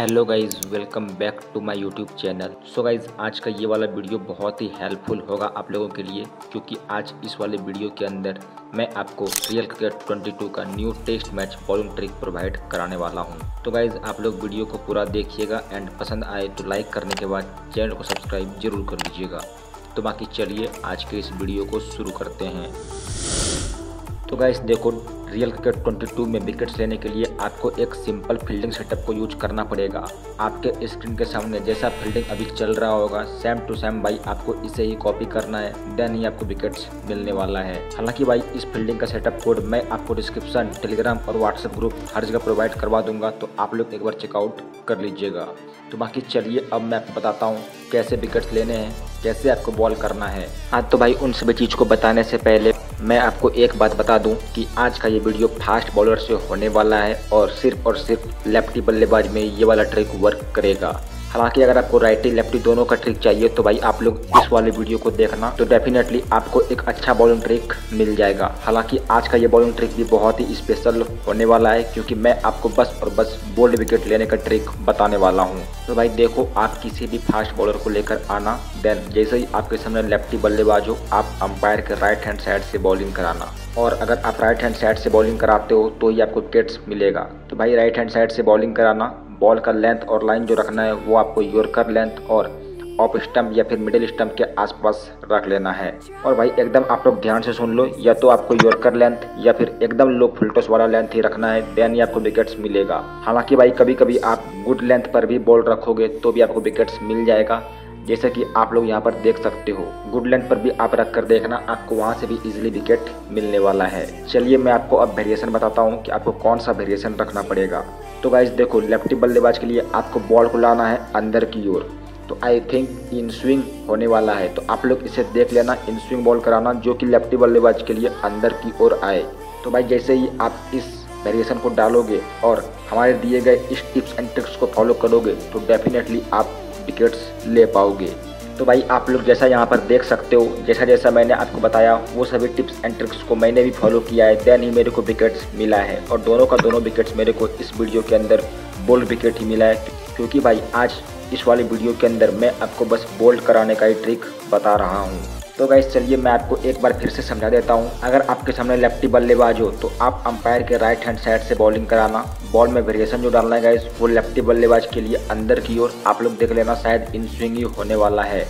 Hello guys welcome back to my YouTube channel so guys आज का ये वाला वीडियो बहुत ही हेल्पफुल होगा आप लोगों के लिए, क्योंकि आज इस वाले वीडियो के अंदर मैं आपको रियल क्रिकेट 22 का new test match bowling trick provide कराने वाला हूँ। तो गाइज़ आप लोग वीडियो को पूरा देखिएगा एंड पसंद आए तो लाइक करने के बाद चैनल को सब्सक्राइब ज़रूर कर लीजिएगा। तो बाकी चलिए आज के इस वीडियो को शुरू करते हैं। तो गाइस देखो रियल क्रिकेट 22 में विकेट्स लेने के लिए आपको एक सिंपल फील्डिंग सेटअप को यूज़ करना पड़ेगा। आपके स्क्रीन के सामने जैसा फील्डिंग अभी चल रहा होगा सेम टू सेम भाई, आपको इसे ही कॉपी करना है। देन ही आपको विकेट्स मिलने वाला है। हालाँकि भाई, इस फील्डिंग का सेटअप कोड मैं आपको डिस्क्रिप्शन टेलीग्राम और व्हाट्सएप ग्रुप हर जगह प्रोवाइड करवा दूँगा तो आप लोग एक बार चेकआउट कर लीजिएगा। तो बाकी चलिए, अब मैं आपको बताता हूँ कैसे विकेट्स लेने हैं, कैसे आपको बॉल करना है। हाँ तो भाई, उन सभी चीज़ को बताने से पहले मैं आपको एक बात बता दूँ कि आज का ये वीडियो फास्ट बॉलर से होने वाला है और सिर्फ़ और सिर्फ़ लेफ्टी बल्लेबाज में ये वाला ट्रिक वर्क करेगा। हालाँकि अगर आपको राइटी लेफ्टी दोनों का ट्रिक चाहिए तो भाई आप लोग इस वाले वीडियो को देखना तो डेफिनेटली आपको एक अच्छा बॉलिंग ट्रिक मिल जाएगा। हालाँकि आज का ये बॉलिंग ट्रिक भी बहुत ही स्पेशल होने वाला है, क्योंकि मैं आपको बस और बस बोल्ड विकेट लेने का ट्रिक बताने वाला हूँ। तो भाई देखो, आप किसी भी फास्ट बॉलर को लेकर आना देन जैसे ही आपके सामने लेफ्टी बल्लेबाज हो आप अंपायर के राइट हैंड साइड से बॉलिंग कराना। और अगर आप राइट हैंड साइड से बॉलिंग कराते हो तो ही आपको विकेट्स मिलेगा। तो भाई राइट हैंड साइड से बॉलिंग कराना बॉल का लेंथ और लाइन जो रखना है, वो आपको योरकर लेंथ और ऑफ़ स्टम्प या फिर मिडिल स्टम्प के आसपास रख लेना है। और भाई, एकदम आप लोग ध्यान से सुन लो, या तो आपको योरकर लेंथ या फिर एकदम लो फुलटोस वाला लेंथ ही रखना है देन ही आपको विकेट्स मिलेगा। हालाँकि भाई कभी कभी आप गुड लेंथ पर भी बॉल रखोगे तो भी आपको विकेट्स मिल जाएगा। जैसे कि आप लोग यहाँ पर देख सकते हो। गुड लेंथ पर भी आप रख कर देखना, आपको वहाँ से भी इजीली विकेट मिलने वाला है। चलिए मैं आपको अब वेरिएशन बताता हूँ कि आपको कौन सा वेरिएशन रखना पड़ेगा। तो गाइज़ देखो लेफ्टी बल्लेबाज के लिए आपको बॉल को लाना है अंदर की ओर। तो आई थिंक इन स्विंग होने वाला है। तो आप लोग इसे देख लेना इन स्विंग बॉल कराना, जो कि लेफ्टी बल्लेबाज के लिए अंदर की ओर आए। तो भाई, जैसे ही आप इस वेरिएशन को डालोगे और हमारे दिए गए इस टिप्स एंड ट्रिक्स को फॉलो करोगे तो डेफिनेटली आप विकेट्स ले पाओगे। तो भाई, आप लोग जैसा यहाँ पर देख सकते हो, जैसा जैसा मैंने आपको बताया, वो सभी टिप्स एंड ट्रिक्स को मैंने भी फॉलो किया है। दैन ही मेरे को विकेट्स मिला है और दोनों का दोनों विकेट्स मेरे को इस वीडियो के अंदर बोल्ड विकेट ही मिला है। क्योंकि भाई, आज इस वाली वीडियो के अंदर मैं आपको बस बोल्ड कराने का ही ट्रिक बता रहा हूँ। तो गाइस चलिए मैं आपको एक बार फिर से समझा देता हूँ। अगर आपके सामने लेफ्टी बल्लेबाज हो तो आप अंपायर के राइट हैंड साइड से बॉलिंग कराना बॉल में वेरिएशन जो डालना है गाइस वो लेफ्टी बल्लेबाज के लिए अंदर की ओर आप लोग देख लेना, शायद इन स्विंग ही होने वाला है।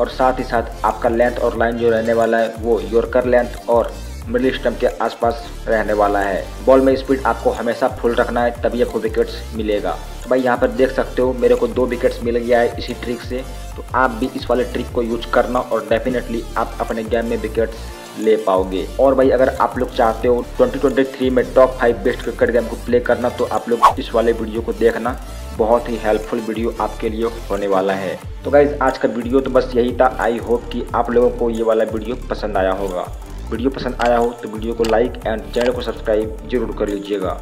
और साथ ही साथ आपका लेंथ और लाइन जो रहने वाला है, वो योरकर लेंथ और मिडिल स्टम्प के आसपास रहने वाला है। बॉल में स्पीड आपको हमेशा फुल रखना है, तभी आपको विकेट्स मिलेगा। तो भाई, यहाँ पर देख सकते हो, मेरे को दो विकेट्स मिल गया है इसी ट्रिक से। तो आप भी इस वाले ट्रिक को यूज़ करना और डेफिनेटली आप अपने गेम में विकेट्स ले पाओगे। और भाई, अगर आप लोग चाहते हो 2023 में top five best cricket game को प्ले करना तो आप लोग इस वाले वीडियो को देखना। बहुत ही हेल्पफुल वीडियो आपके लिए होने वाला है। तो गाइज़ आज का वीडियो तो बस यही था। आई होप कि आप लोगों को ये वाला वीडियो पसंद आया होगा। वीडियो पसंद आया हो तो वीडियो को लाइक एंड चैनल को सब्सक्राइब ज़रूर कर लीजिएगा।